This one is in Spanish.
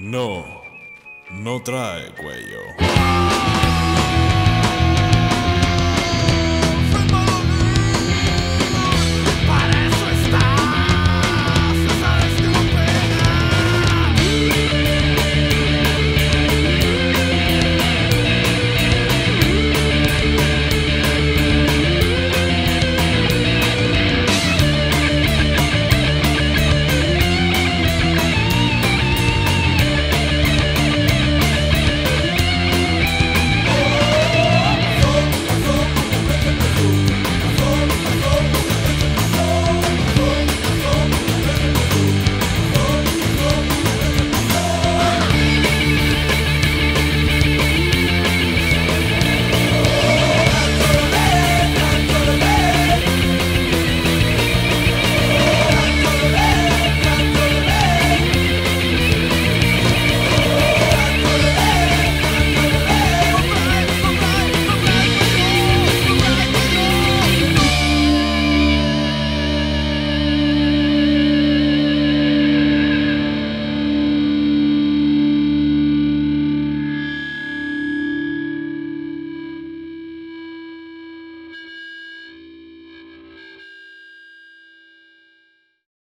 No, no trae cuello.